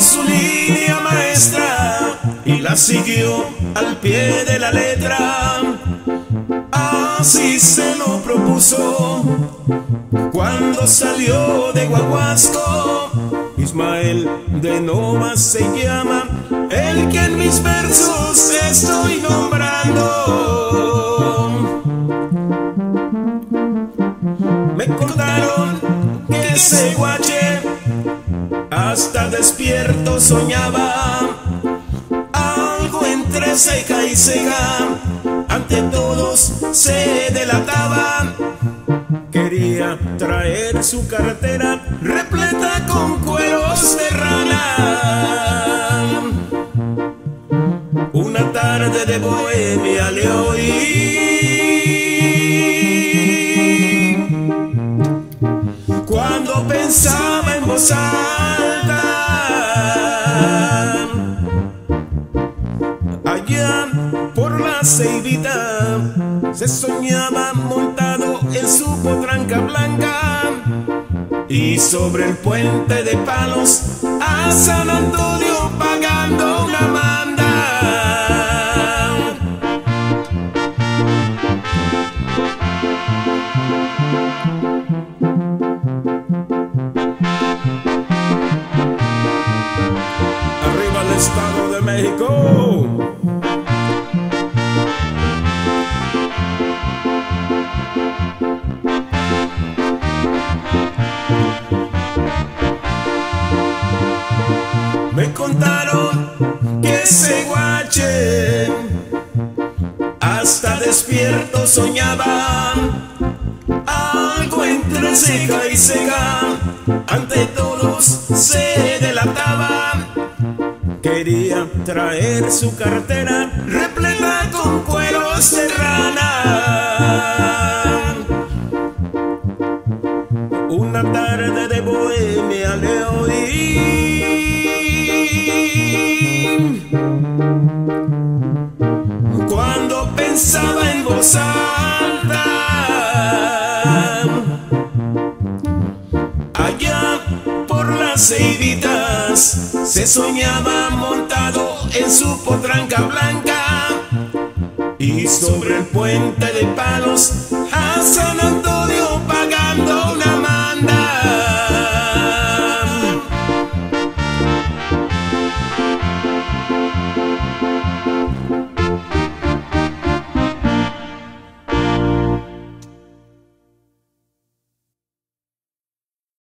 Su línea maestra y la siguió al pie de la letra. Así se lo propuso cuando salió de Guaguasco. Ismael de Nova se llama, el que en mis versos estoy nombrando. Me contaron que ese guache hasta despierto soñaba algo entre seca y cega, ante todos se Quería traer su cartera repleta con cueros de rana. Una tarde de bohemia le oí cuando pensaba en voz alta. Allá por la ceibita se soñaba montado en su potranca blanca y sobre el puente de palos a San Antonio pagando una manda. Arriba el Estado de México. Hasta despierto soñaba algo entre ceja y ceja, ante todos se delataba. Quería traer su cartera repleta con cueros de rana. Una tarde de bohemia le oí pensaba en voz alta. Allá por las ceibitas se soñaba montado en su potranca blanca y sobre el puente de palos